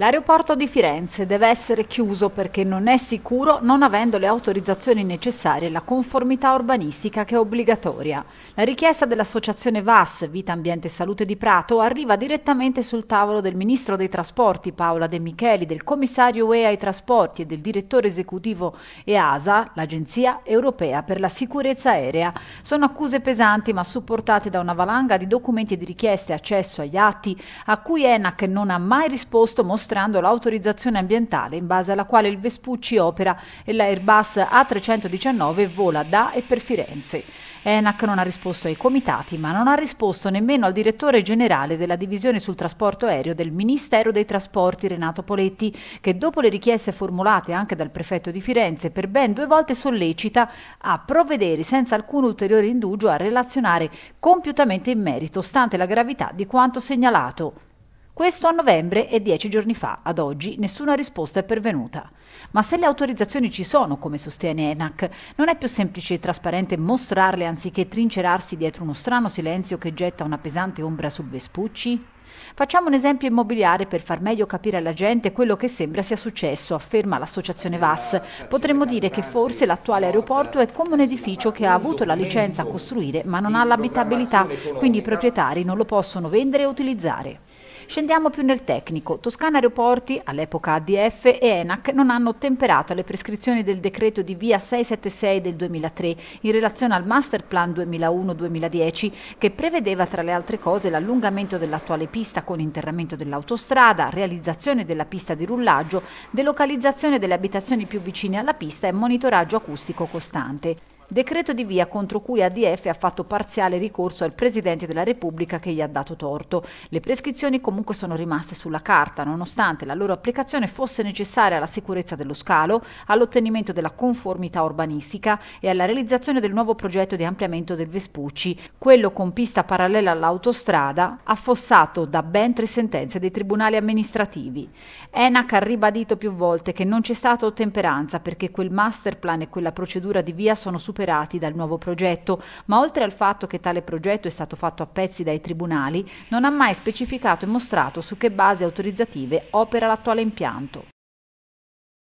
L'aeroporto di Firenze deve essere chiuso perché non è sicuro non avendo le autorizzazioni necessarie e la conformità urbanistica che è obbligatoria. La richiesta dell'associazione VAS, Vita Ambiente e Salute di Prato, arriva direttamente sul tavolo del ministro dei trasporti Paola De Micheli, del commissario UE ai trasporti e del direttore esecutivo EASA, l'Agenzia Europea per la Sicurezza Aerea. Sono accuse pesanti ma supportate da una valanga di documenti e di richieste accesso agli atti a cui ENAC non ha mai risposto mostrando mostrando l'autorizzazione ambientale in base alla quale il Vespucci opera e l'Airbus A319 vola da e per Firenze. ENAC non ha risposto ai comitati, ma non ha risposto nemmeno al direttore generale della divisione sul trasporto aereo del Ministero dei Trasporti, Renato Poletti, che dopo le richieste formulate anche dal prefetto di Firenze per ben due volte sollecita a provvedere senza alcun ulteriore indugio a relazionare compiutamente in merito, stante la gravità di quanto segnalato. Questo a novembre e dieci giorni fa, ad oggi, nessuna risposta è pervenuta. Ma se le autorizzazioni ci sono, come sostiene ENAC, non è più semplice e trasparente mostrarle anziché trincerarsi dietro uno strano silenzio che getta una pesante ombra sul Vespucci? Facciamo un esempio immobiliare per far meglio capire alla gente quello che sembra sia successo, afferma l'associazione VAS. Potremmo dire che forse l'attuale aeroporto è come un edificio che ha avuto la licenza a costruire ma non ha l'abitabilità, quindi i proprietari non lo possono vendere e utilizzare. Scendiamo più nel tecnico. Toscana Aeroporti, all'epoca ADF e ENAC non hanno ottemperato alle prescrizioni del decreto di via 676 del 2003 in relazione al Master Plan 2001-2010 che prevedeva tra le altre cose l'allungamento dell'attuale pista con interramento dell'autostrada, realizzazione della pista di rullaggio, delocalizzazione delle abitazioni più vicine alla pista e monitoraggio acustico costante. Decreto di via contro cui ADF ha fatto parziale ricorso al Presidente della Repubblica che gli ha dato torto. Le prescrizioni comunque sono rimaste sulla carta, nonostante la loro applicazione fosse necessaria alla sicurezza dello scalo, all'ottenimento della conformità urbanistica e alla realizzazione del nuovo progetto di ampliamento del Vespucci, quello con pista parallela all'autostrada, affossato da ben tre sentenze dei tribunali amministrativi. ENAC ha ribadito più volte che non c'è stata ottemperanza perché quel master plan e quella procedura di via sono superati superati dal nuovo progetto, ma oltre al fatto che tale progetto è stato fatto a pezzi dai tribunali, non ha mai specificato e mostrato su che base autorizzative opera l'attuale impianto.